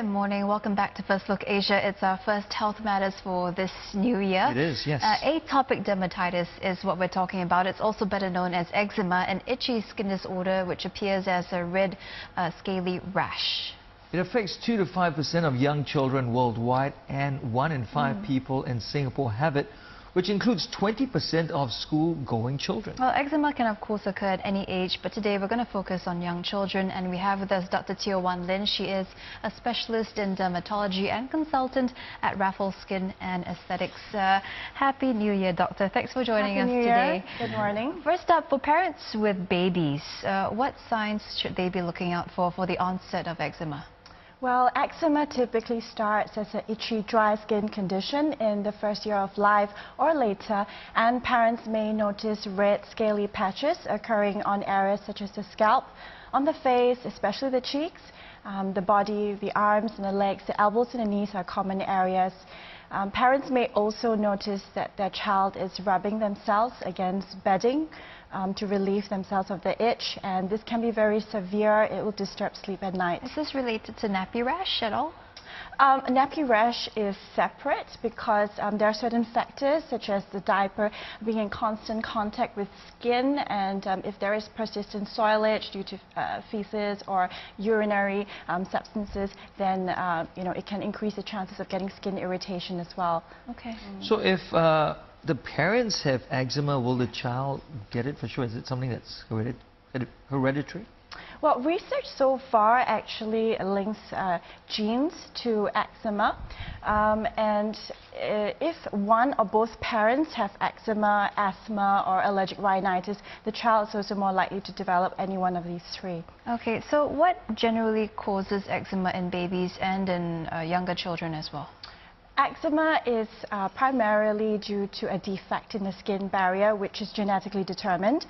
Good morning. Welcome back to First Look Asia. It's our first health matters for this new year. It is, yes. Uh, atopic dermatitis is what we're talking about. It's also better known as eczema, an itchy skin disorder which appears as a red, uh, scaly rash. It affects 2 to 5% of young children worldwide, and 1 in 5 Mm. people in Singapore have it, which includes 20% of school-going children. Well, eczema can of course occur at any age, but today we're going to focus on young children and we have with us Dr. Teo Wan Lin. She is a specialist in dermatology and consultant at Raffles Skin and Aesthetics. Uh, Happy New Year, Doctor. Thanks for joining Happy us New today. Year. Good morning. First up, for parents with babies, uh, what signs should they be looking out for for the onset of eczema? Well, eczema typically starts as an itchy, dry skin condition in the first year of life or later, and parents may notice red, scaly patches occurring on areas such as the scalp, on the face, especially the cheeks, um, the body, the arms and the legs, the elbows and the knees are common areas. Um, parents may also notice that their child is rubbing themselves against bedding um, to relieve themselves of the itch, and this can be very severe. It will disturb sleep at night. Is this related to nappy rash at all? Um, nappy rash is separate because um, there are certain factors such as the diaper being in constant contact with skin and um, if there is persistent soilage due to uh, feces or urinary um, substances then uh, you know it can increase the chances of getting skin irritation as well. Okay. So if uh, the parents have eczema, will the child get it for sure? Is it something that's hereditary? Well, research so far actually links uh, genes to eczema. Um, and uh, if one or both parents have eczema, asthma, or allergic rhinitis, the child is also more likely to develop any one of these three. Okay, so what generally causes eczema in babies and in uh, younger children as well? Eczema is uh, primarily due to a defect in the skin barrier, which is genetically determined.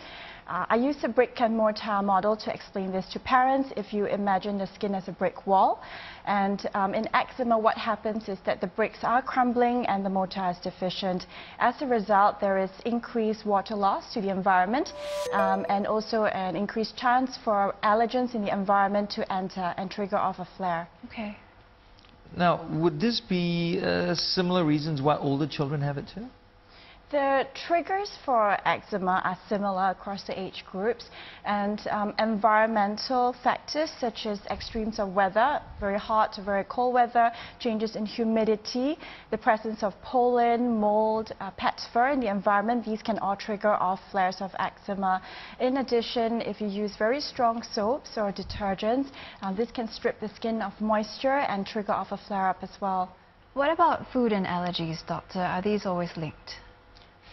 Uh, I use a brick and mortar model to explain this to parents. If you imagine the skin as a brick wall, and um, in eczema, what happens is that the bricks are crumbling and the mortar is deficient. As a result, there is increased water loss to the environment, um, and also an increased chance for allergens in the environment to enter and trigger off a flare. Okay. Now, would this be uh, similar reasons why older children have it too? The triggers for eczema are similar across the age groups, and um, environmental factors such as extremes of weather, very hot to very cold weather, changes in humidity, the presence of pollen, mold, uh, pet fur in the environment, these can all trigger off flares of eczema. In addition, if you use very strong soaps or detergents, um, this can strip the skin of moisture and trigger off a flare-up as well. What about food and allergies, doctor? Are these always linked?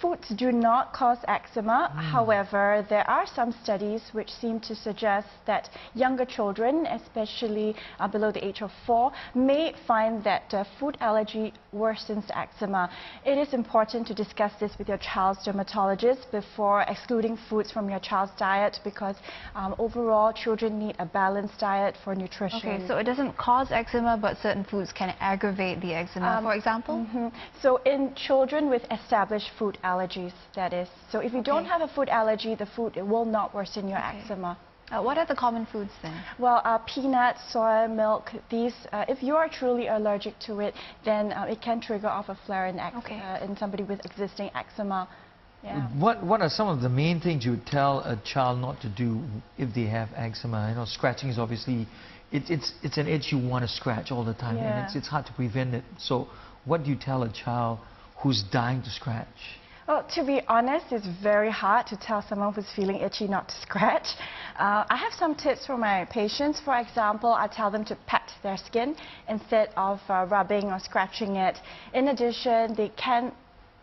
Foods do not cause eczema. However, there are some studies which seem to suggest that younger children, especially uh, below the age of four, may find that uh, food allergy worsens eczema. It is important to discuss this with your child's dermatologist before excluding foods from your child's diet because um, overall children need a balanced diet for nutrition. Okay, so it doesn't cause eczema, but certain foods can aggravate the eczema, Um, for example? Mhm. So in children with established food allergies, that is. So if you don't have a food allergy, the food it will not worsen your Okay. eczema. Uh, what are the common foods then? Well, uh, peanuts, soy milk, these, uh, if you are truly allergic to it, then uh, it can trigger off a flare in, ex- Okay. uh, in somebody with existing eczema. Yeah. What What are some of the main things you would tell a child not to do if they have eczema? You know, scratching is obviously, it, it's it's an itch you want to scratch all the time, and it's it's hard to prevent it. So, what do you tell a child who's dying to scratch? Well, to be honest, it's very hard to tell someone who's feeling itchy not to scratch. Uh, I have some tips for my patients. For example, I tell them to pat their skin instead of uh, rubbing or scratching it. In addition, they can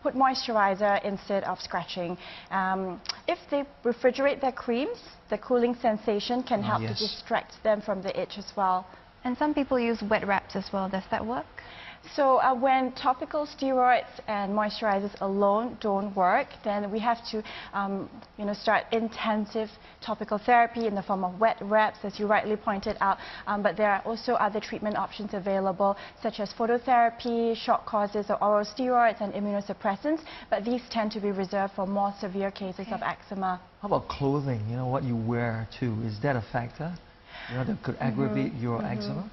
put moisturizer instead of scratching. Um, if they refrigerate their creams, the cooling sensation can Ah, help yes. to distract them from the itch as well. And some people use wet wraps as well. Does that work? So uh, when topical steroids and moisturizers alone don't work, then we have to, um, you know, start intensive topical therapy in the form of wet wraps, as you rightly pointed out. Um, but there are also other treatment options available, such as phototherapy, shock courses of oral steroids, and immunosuppressants. But these tend to be reserved for more severe cases of eczema. How about clothing? You know, what you wear too. Is that a factor? You know, that could aggravate your eczema?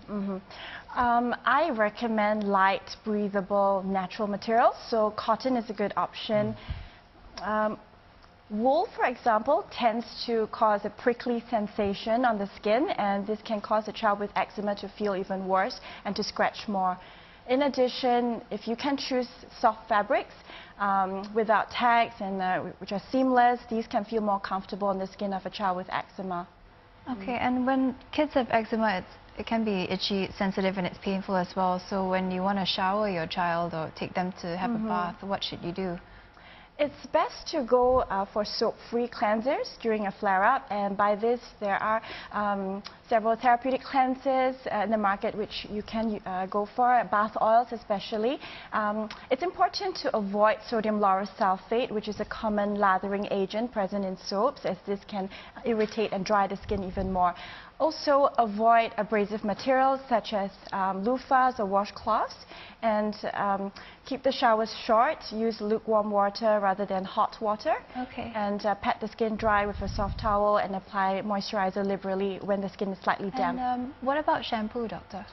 Um, I recommend light, breathable, natural materials. So cotton is a good option. Um, wool, for example, tends to cause a prickly sensation on the skin, and this can cause a child with eczema to feel even worse and to scratch more. In addition, if you can choose soft fabrics um, without tags and uh, which are seamless, these can feel more comfortable on the skin of a child with eczema. Okay, and when kids have eczema, it's, it can be itchy, sensitive, and it's painful as well. So when you want to shower your child or take them to have a mm-hmm. bath, what should you do? It's best to go uh, for soap-free cleansers during a flare-up, and by this there are um, several therapeutic cleansers uh, in the market which you can uh, go for, bath oils especially. Um, it's important to avoid sodium lauryl sulfate, which is a common lathering agent present in soaps, as this can irritate and dry the skin even more. Also, avoid abrasive materials such as um, loofahs or washcloths, and um, keep the showers short. Use lukewarm water rather than hot water. Okay. And uh, pat the skin dry with a soft towel and apply moisturizer liberally when the skin is slightly damp. And um, what about shampoo, doctor?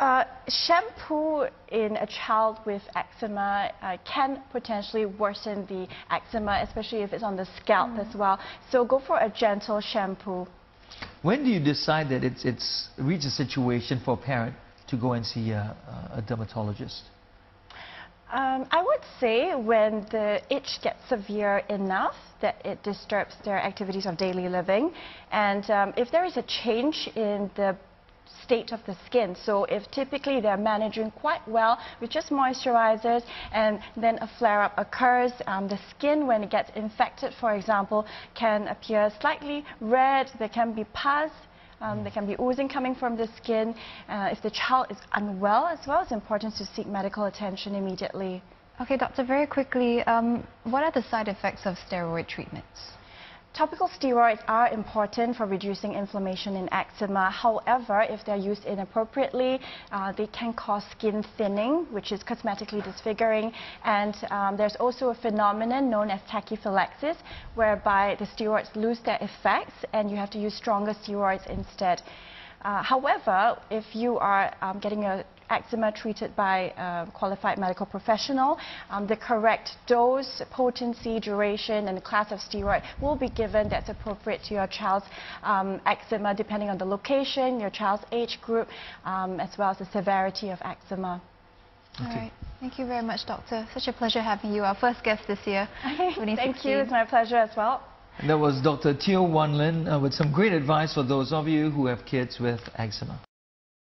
Uh, shampoo in a child with eczema uh, can potentially worsen the eczema, especially if it's on the scalp as well. So go for a gentle shampoo. When do you decide that it's, it's reached a situation for a parent to go and see a, a dermatologist? Um, I would say when the itch gets severe enough that it disturbs their activities of daily living, and um, if there is a change in the state of the skin. So if typically they're managing quite well with just moisturizers and then a flare-up occurs, um, the skin when it gets infected, for example, can appear slightly red, there can be pus, um, there can be oozing coming from the skin. Uh, if the child is unwell as well, it's important to seek medical attention immediately. Okay, doctor, very quickly, um, what are the side effects of steroid treatments? Topical steroids are important for reducing inflammation in eczema. However, if they're used inappropriately, uh, they can cause skin thinning, which is cosmetically disfiguring. And um, there's also a phenomenon known as tachyphylaxis, whereby the steroids lose their effects and you have to use stronger steroids instead. Uh, however, if you are um, getting your eczema treated by a qualified medical professional, um, the correct dose, potency, duration, and class of steroid will be given that's appropriate to your child's um, eczema depending on the location, your child's age group, um, as well as the severity of eczema. All right. Thank you very much, doctor. Such a pleasure having you, our first guest this year. 2016. Thank you. It's my pleasure as well. And that was Dr. Teo Wan Lin uh, with some great advice for those of you who have kids with eczema.